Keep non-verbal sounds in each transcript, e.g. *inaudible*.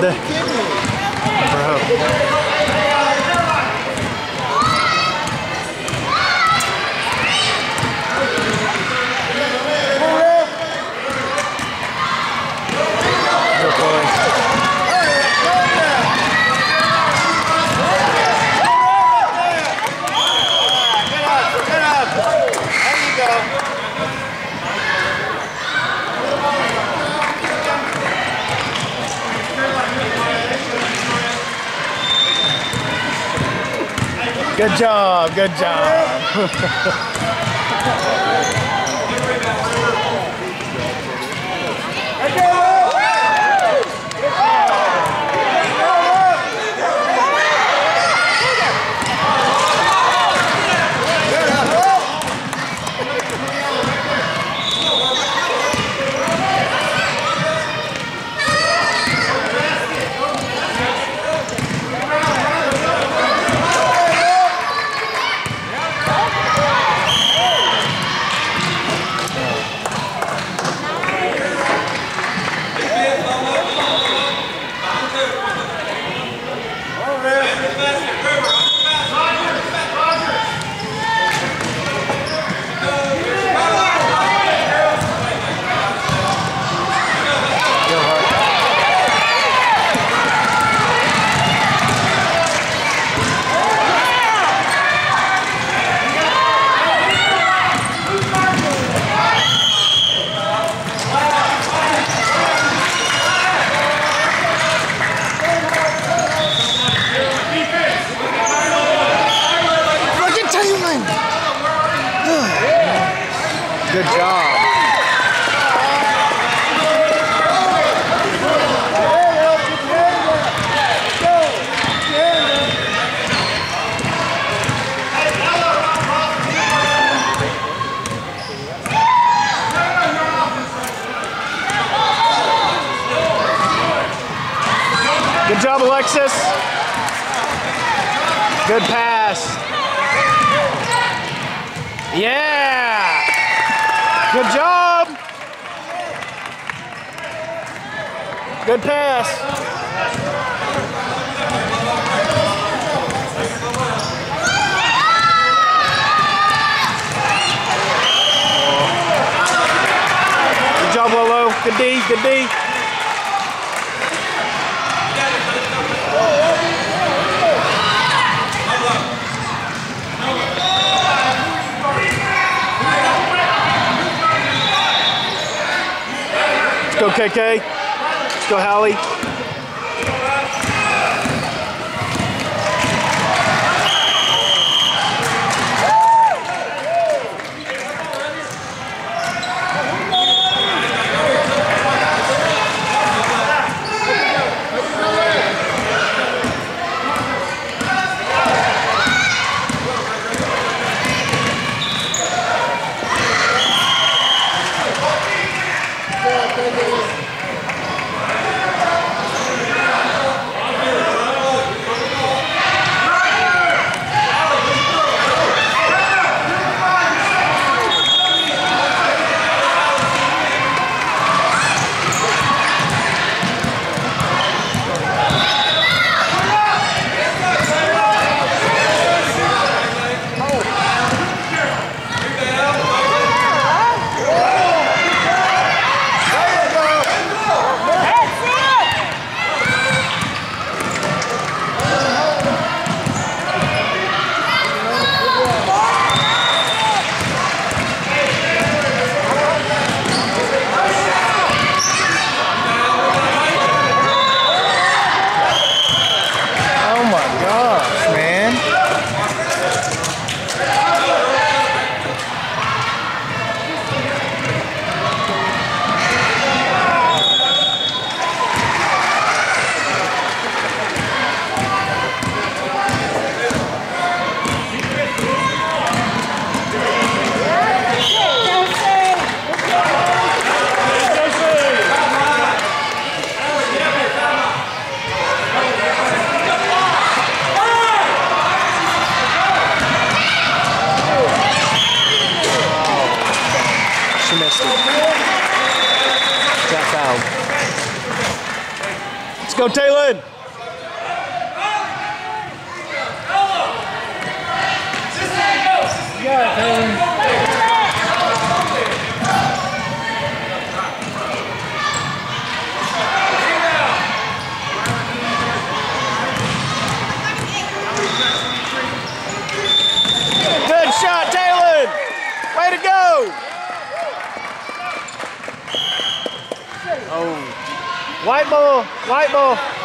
The, bro. Good boy. Get up, get up. There you go. Good job. Good job. *laughs* D. D. Let's go, KK. Let's go, Hallie. Way to go. Oh. White ball, white ball.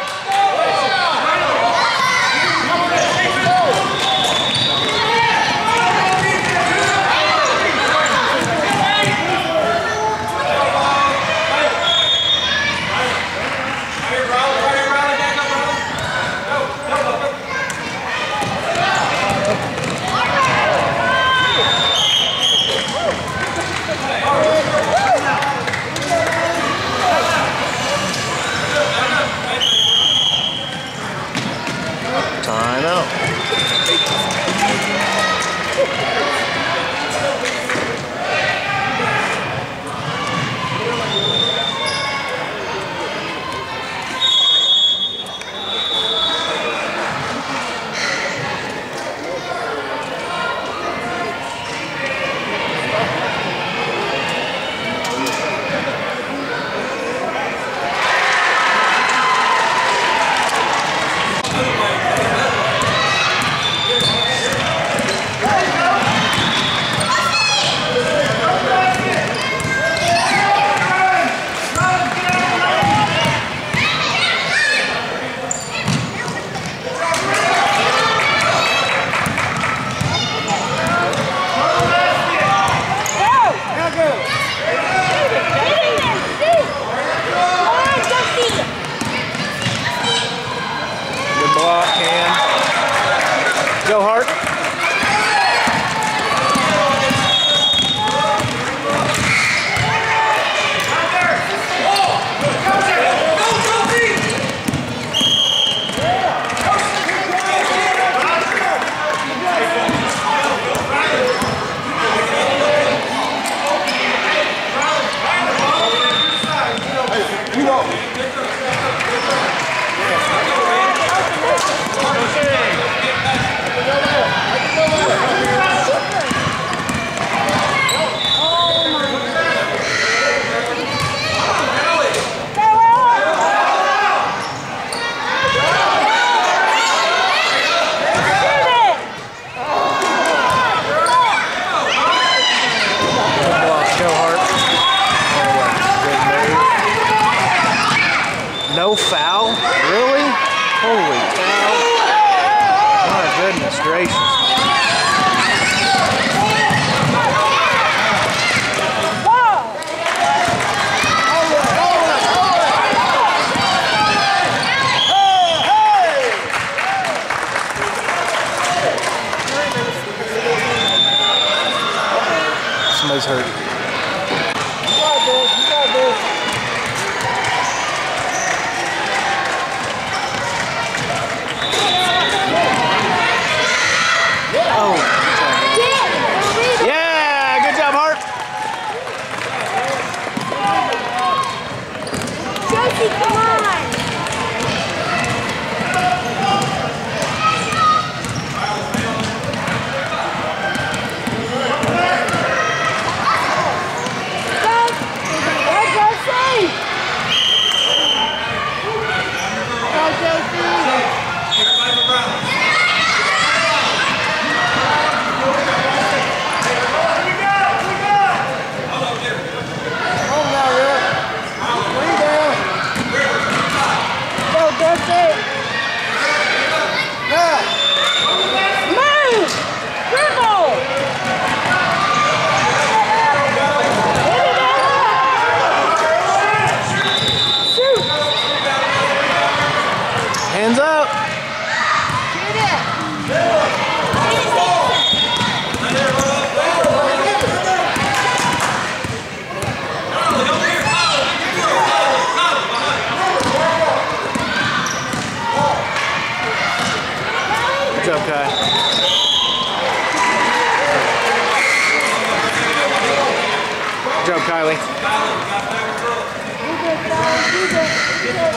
Make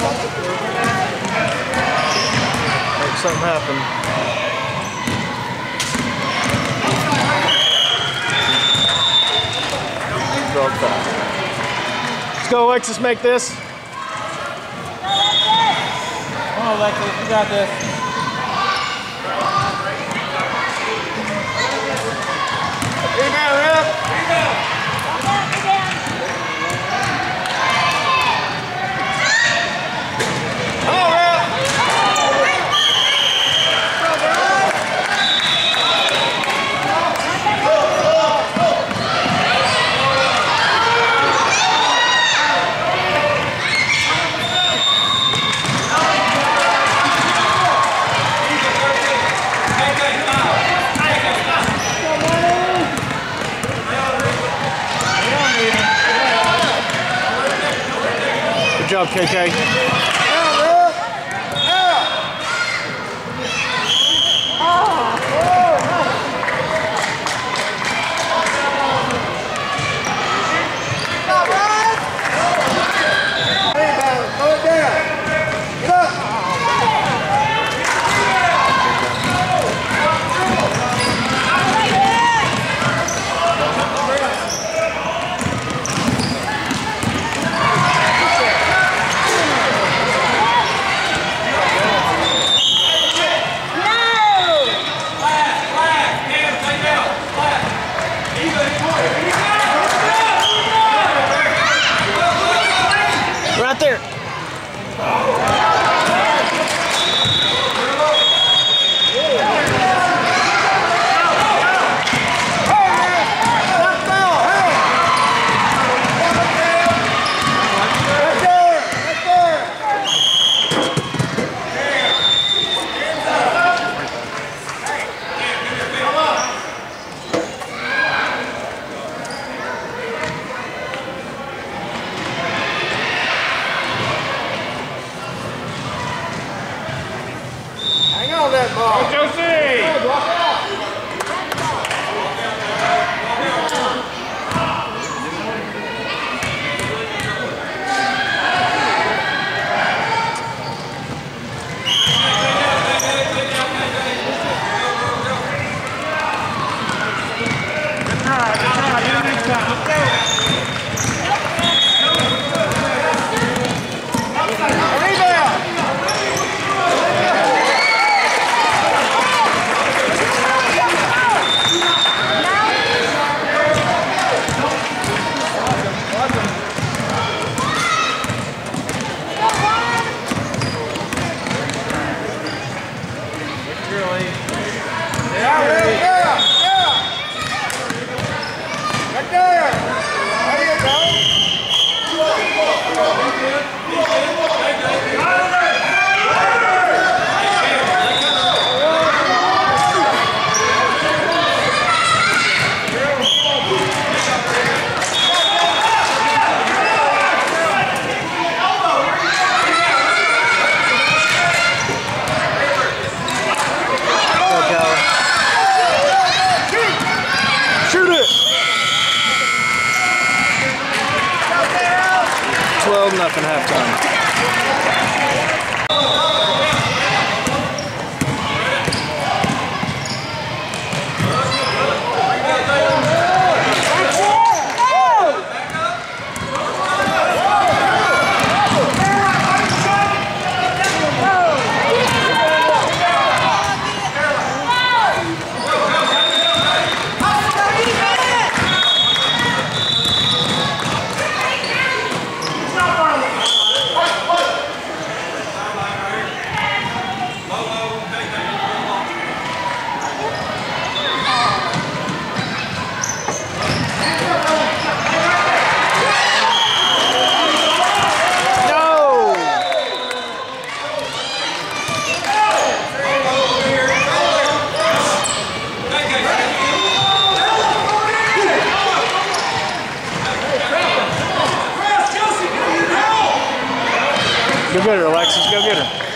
something happen. Let's go, Alexis, make this. Come on, Alexis, you got this. Rebound, Rip. Come on, Rip. Good job, KK. 12 nothing halftime. Get her, Alexis. Go get her.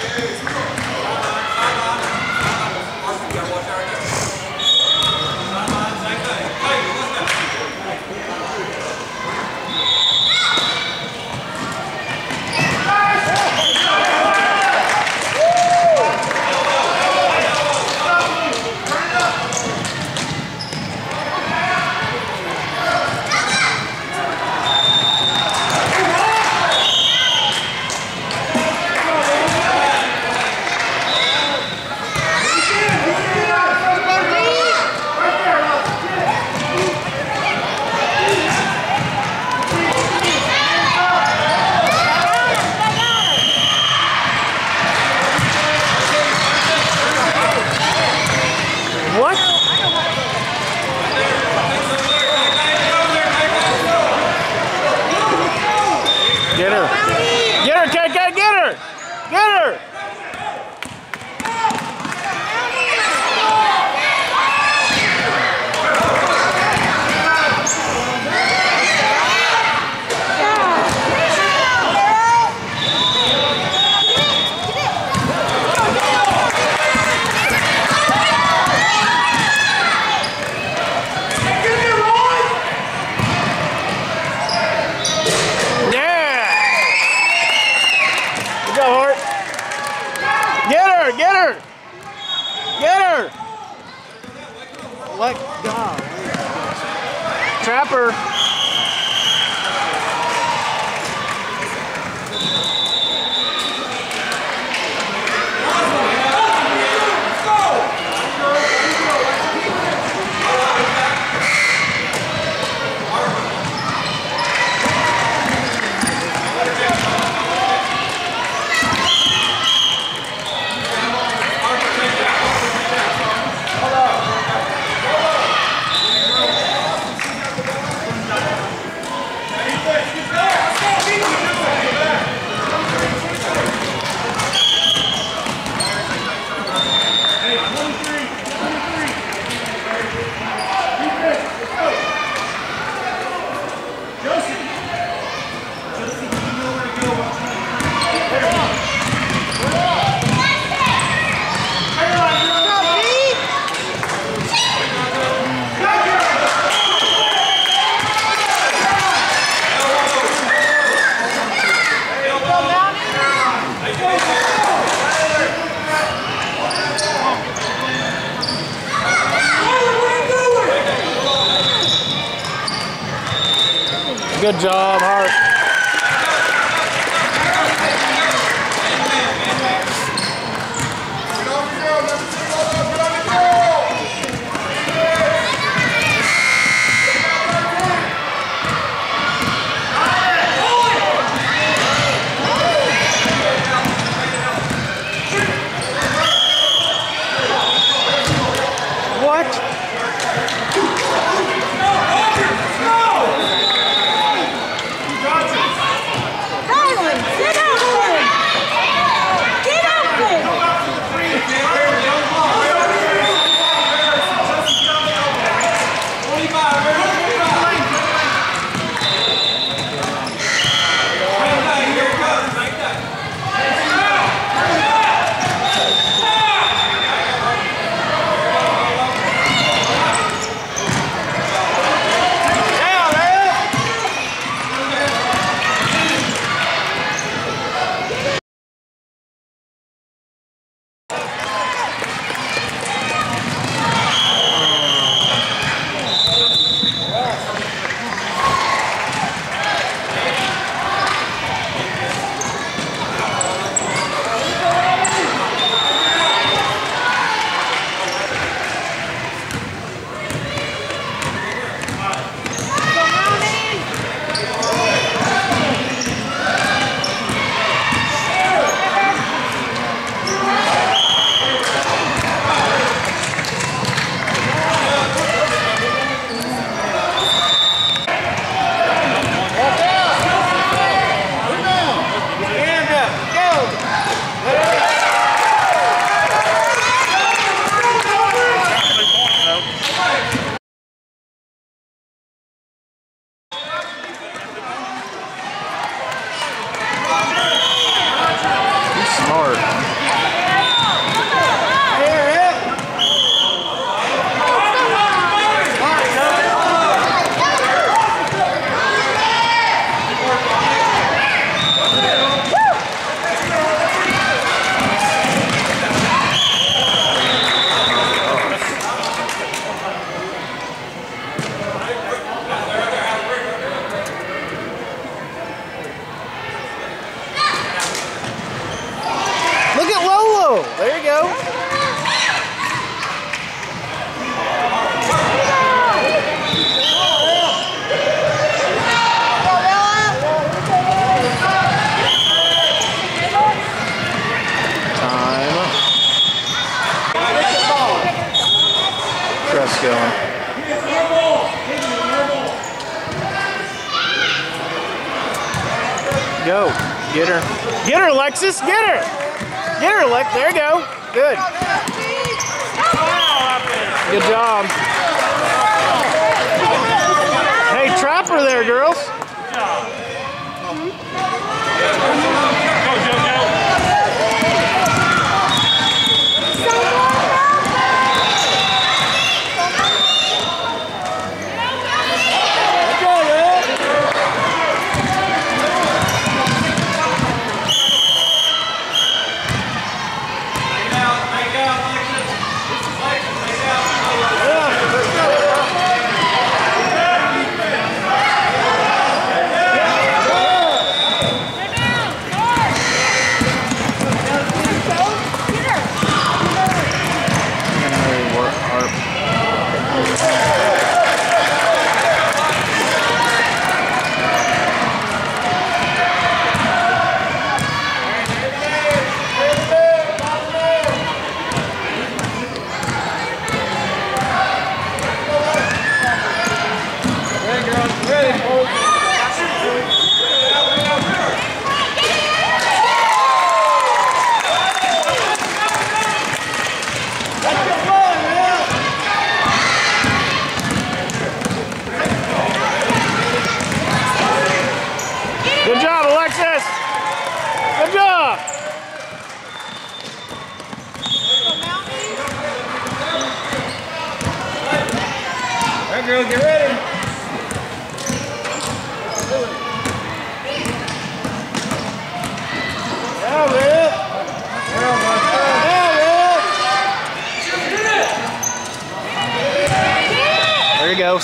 Good job,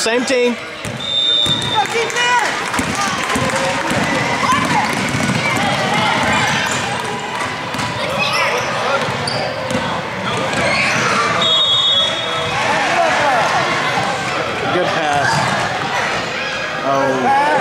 Same team. Good pass. Oh.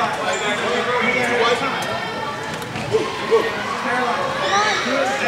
Paralyzed. Paralyzed.